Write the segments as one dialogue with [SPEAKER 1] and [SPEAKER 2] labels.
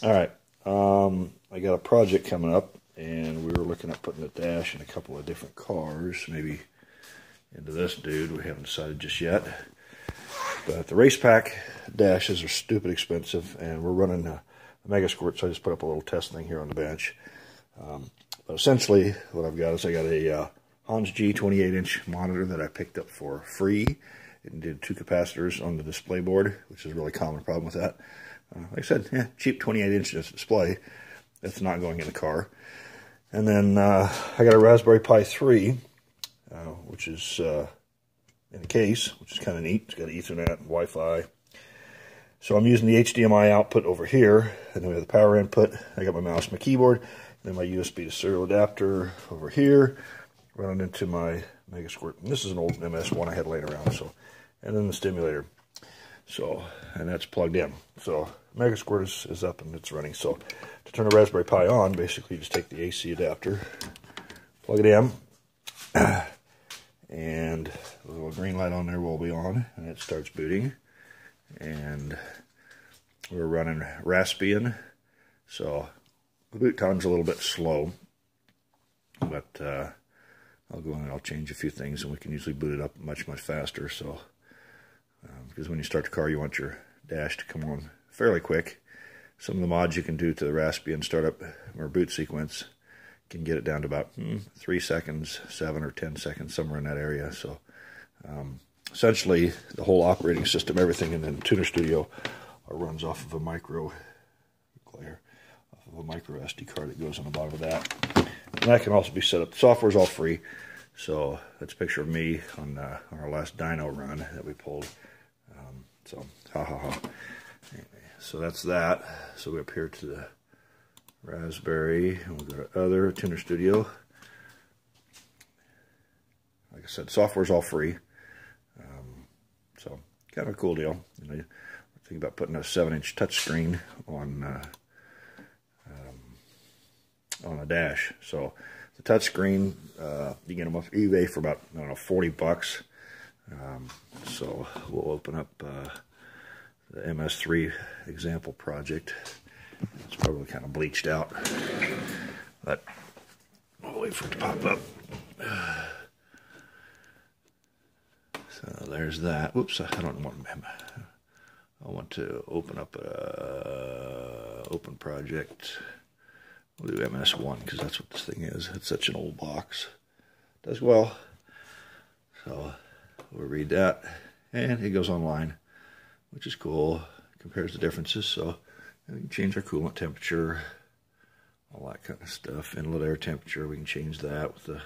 [SPEAKER 1] All right. Um, I got a project coming up, and we were looking at putting a dash in a couple of different cars, maybe into this dude. We haven't decided just yet. But the Racepak dashes are stupid expensive, and we're running a, a Mega Squirt, so I just put up a little test thing here on the bench. Um, but essentially, what I've got is I got a uh, Hanns-G 28-inch monitor that I picked up for free. It did two capacitors on the display board, which is a really common problem with that. Uh, like I said, yeah, cheap 28-inch display. That's not going in the car. And then uh, I got a Raspberry Pi 3, uh, which is uh, in a case, which is kind of neat. It's got Ethernet and Wi-Fi. So I'm using the HDMI output over here, and then we have the power input. I got my mouse, my keyboard, then my USB to serial adapter over here, running into my Mega Squirt. And this is an old MS1 I had laying around, so and then the stimulator. So, and that's plugged in. So Mega Squirt is, is up and it's running. So to turn a Raspberry Pi on, basically you just take the AC adapter, plug it in, and the little green light on there will be on, and it starts booting. And we're running Raspbian, so the boot time's a little bit slow, but uh, I'll go in and I'll change a few things, and we can usually boot it up much, much faster. So because when you start the car, you want your dash to come on fairly quick. Some of the mods you can do to the Raspbian startup or boot sequence can get it down to about hmm, three seconds, seven or ten seconds, somewhere in that area. So um, essentially, the whole operating system, everything in the Tuner Studio runs off of a micro off of a micro SD card that goes on the bottom of that. And that can also be set up. The software is all free. So that's a picture of me on, uh, on our last dyno run that we pulled. So, ha ha ha. Anyway, so that's that. So we're up here to the Raspberry, and we'll go to other Tuner Studio. Like I said, software's all free. Um, so, kind of a cool deal. You know, thinking about putting a 7-inch touchscreen on uh, um, on a dash. So, the touchscreen, uh, you get them off eBay for about, I don't know, 40 bucks. Um, so we'll open up uh, the MS3 example project. It's probably kind of bleached out, but we'll wait for it to pop up. So there's that. Whoops, I don't want. I want to open up a open project. We'll do MS1 because that's what this thing is. It's such an old box. Does well. So we'll read that. And it goes online, which is cool. Compares the differences. So we can change our coolant temperature, all that kind of stuff. Inlet air temperature, we can change that with the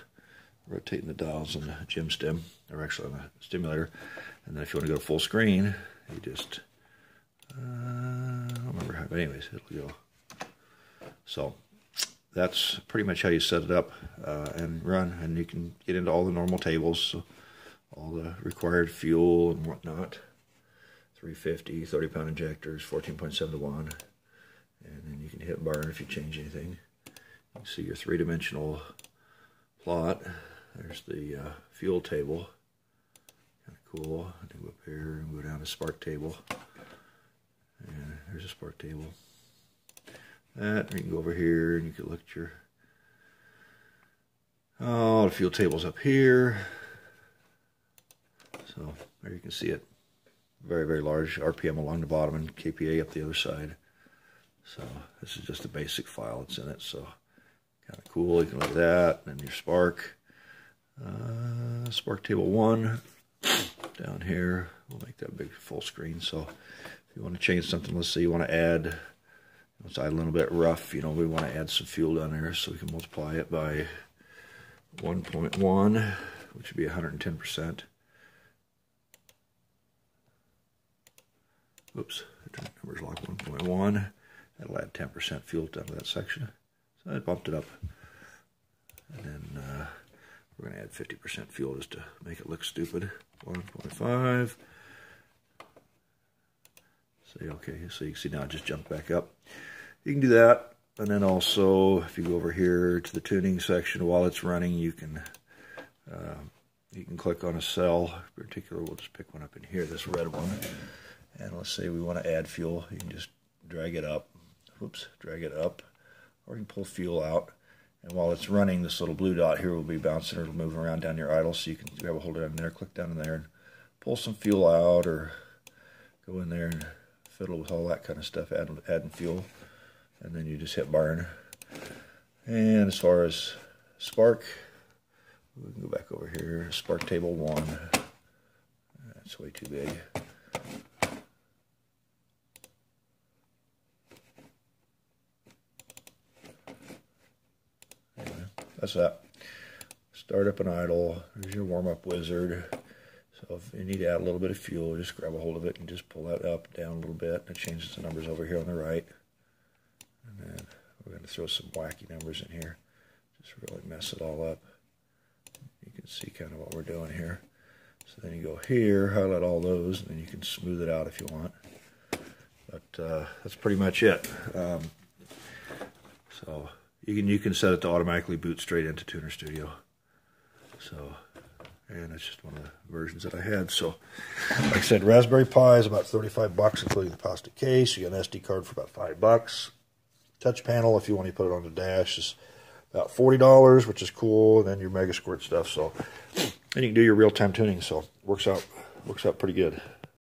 [SPEAKER 1] rotating the dials on the JimStim, or actually on the stimulator. And then if you want to go to full screen, you just, uh, I don't remember how, but anyways, it'll go. So that's pretty much how you set it up uh, and run. And you can get into all the normal tables, so all the required fuel and whatnot. 350, 30 pound injectors, 14.7 to 1. And then you can hit burn if you change anything. You can see your three dimensional plot. There's the uh, fuel table. Kind of cool. I can go up here and go down to spark table. And there's a spark table that. You can go over here and you can look at your oh the fuel tables up here. There you can see it. Very, very large RPM along the bottom and KPA up the other side. So this is just a basic file that's in it. So kind of cool. You can look at that. And your Spark. Uh, Spark table one down here. We'll make that big full screen. So if you want to change something, let's say you want to add it's a little bit rough, you know, we want to add some fuel down there so we can multiply it by 1.1, which would be 110%. Oops, number's lock 1.1. That'll add 10% fuel down to that section. So I bumped it up. And then uh, we're going to add 50% fuel just to make it look stupid. 1.5. See, okay, so you can see now it just jumped back up. You can do that. And then also, if you go over here to the tuning section, while it's running, you can uh, you can click on a cell. In particular, we'll just pick one up in here, this red one. And let's say we want to add fuel. You can just drag it up whoops, drag it up, or you can pull fuel out. And while it's running, this little blue dot here will be bouncing. It'll move around down your idle, so you can grab a hold in there, click down in there, and pull some fuel out, or go in there and fiddle with all that kind of stuff, add, adding fuel. And then you just hit burn. And as far as spark, we can go back over here. Spark table one. That's way too big. Anyway, that's that. Start up an idle. There's your warm-up wizard. So if you need to add a little bit of fuel, just grab a hold of it and just pull that up, down a little bit. It changes the numbers over here on the right. And then we're going to throw some wacky numbers in here. Just really mess it all up. You can see kind of what we're doing here. So then you go here, highlight all those, and then you can smooth it out if you want. But uh, that's pretty much it. Um, so you can you can set it to automatically boot straight into Tuner Studio. So and it's just one of the versions that I had. So, like I said, Raspberry Pi is about 35 bucks, including the plastic case. You get an SD card for about five bucks. Touch panel, if you want to put it on the dash, is about forty dollars, which is cool. And then your Mega Squirt stuff. So, and you can do your real time tuning. So, works out works out pretty good.